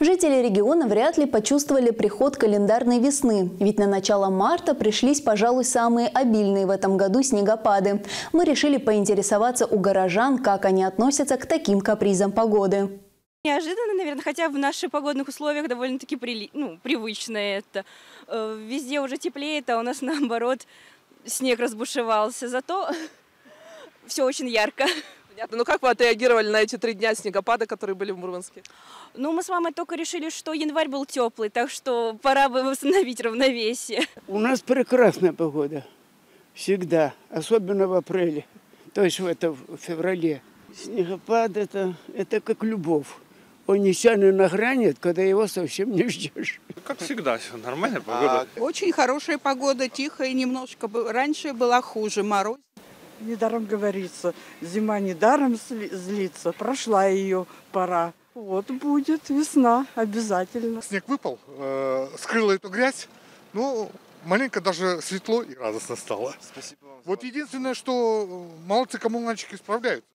Жители региона вряд ли почувствовали приход календарной весны, ведь на начало марта пришлись, пожалуй, самые обильные в этом году снегопады. Мы решили поинтересоваться у горожан, как они относятся к таким капризам погоды. Неожиданно, наверное, хотя в наших погодных условиях довольно-таки прили... ну, привычно это. Э, Везде уже теплеет, а у нас наоборот снег разбушевался. Зато все очень ярко. Понятно. Ну как вы отреагировали на эти три дня снегопада, которые были в Мурманске? Ну, мы с мамой только решили, что январь был теплый, так что пора бы восстановить равновесие. У нас прекрасная погода. Всегда. Особенно в апреле. То есть в, это, в феврале. Снегопад это, это как любовь. Он нечаянно нагрянет, когда его совсем не ждешь. Как всегда, все нормальная погода. Очень хорошая погода, тихая немножко. Раньше была хуже, мороз. Недаром говорится, зима недаром злится, прошла ее пора. Вот будет весна обязательно. снег выпал, э, скрыл эту грязь, ну, маленько даже светло и радостно стало. Вот единственное, что молодцы коммунальщики справляются.